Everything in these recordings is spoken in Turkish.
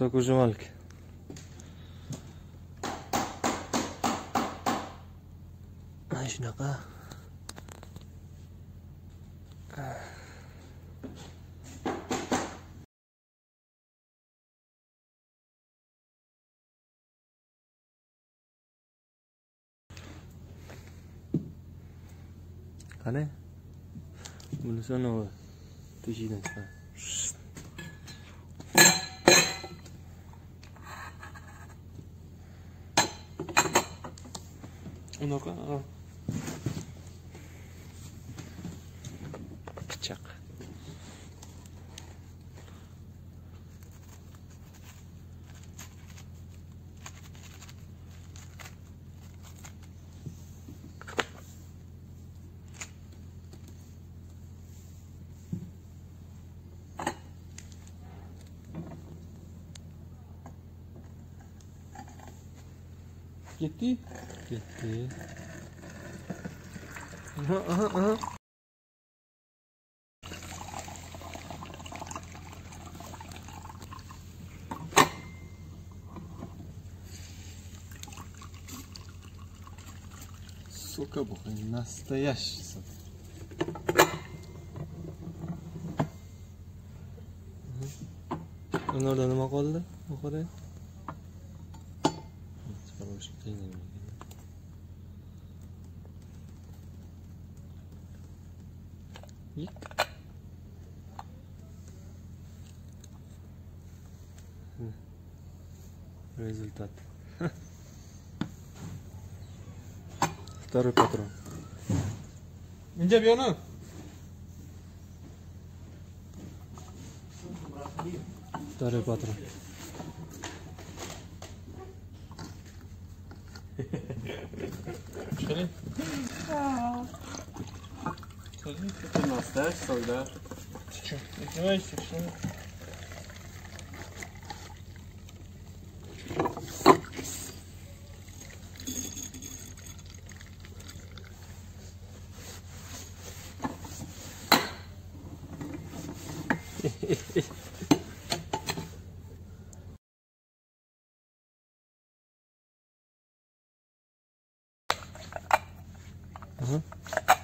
sokuvchi malik mana shunaqa qani bunisi anavi teshikdan お腹が bıçak. Gitti. ketdi aha aha aha Сука, бухай, настоящий сок. Uni orada nima qoldi? Oxiri. Chiqarish qiyin ekan. Yik. Hm. Результат. Второй патрон. injab yoni Второй патрон. Сходи, ты наставь солдат. Ты что, издеваешься, что ли? Mm-hmm.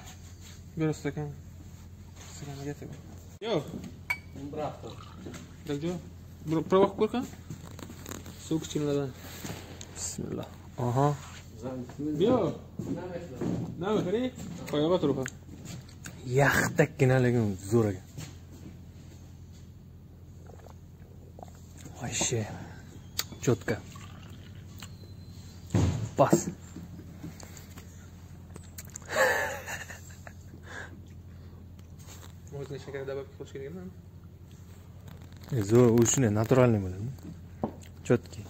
Бери стакан. Стакан где ты? Йо, Bravo. так где? Правах курка? Сук чинлada. Bismillah. Aha. Yo, nima kerak? Qo'yaga turib. Yaxtakkina lekin zo'r ekan. Вообще четко. Пас. Можно shakar добавки qo'shish kerakmi? Zo'r, u shunday naturalniy bo'ladi. Четкий.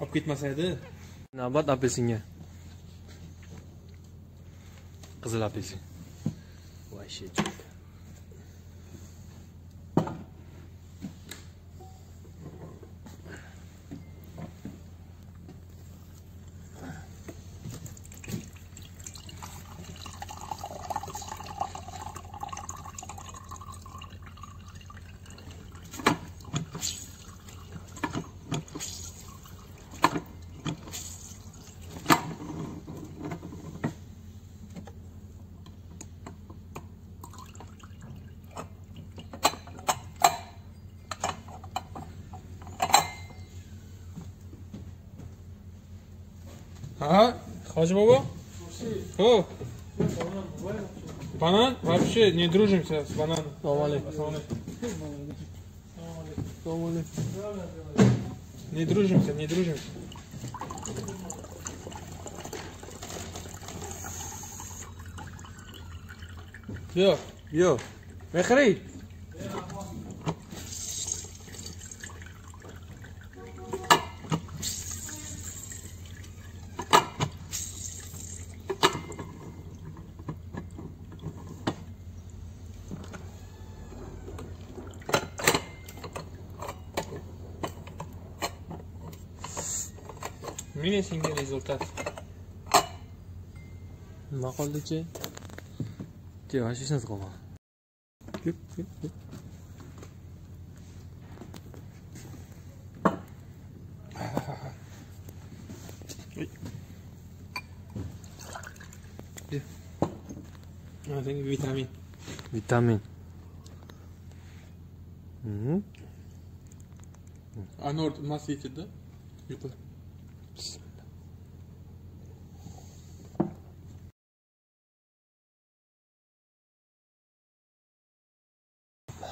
Olib ketmasa edi. Navbat apelsinga. Qizil apelsin. Вообще А? Хаджи Баба? О! Банан? Вообще не дружимся с бананом. Салам алейкум. Салам алейкум. Не дружимся, не дружимся. Yo. Yo. Weg Mine senga rezultat. nima qoldi-chi? Che, вообще hech narsa qolmadi. yuk yuk yuk Ha, senin vitamin. vitamin Hı. Anord nasıl içildi? Yukarı.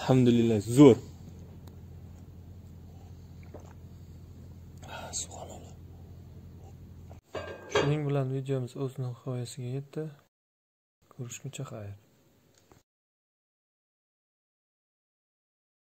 Alhamdulillah zo'r. Subhanalloh. Shuning bilan videomiz o'z nihoyasiga yetdi. Ko'rishguncha xayr.